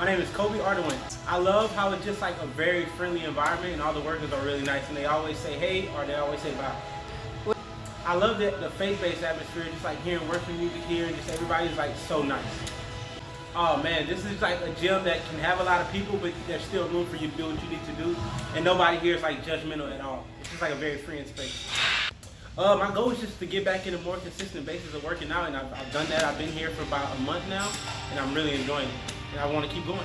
My name is Kobe Ardoin. I love how it's just like a very friendly environment and all the workers are really nice and they always say hey or they always say bye. I love the, the faith-based atmosphere, just like hearing worship music here and just everybody's like so nice. Oh man, this is like a gym that can have a lot of people, but there's still room for you to do what you need to do. And nobody here is like judgmental at all. It's just like a very freeing space. Uh, my goal is just to get back in a more consistent basis of working out, and I've, I've done that. I've been here for about a month now, and I'm really enjoying it. I want to keep going.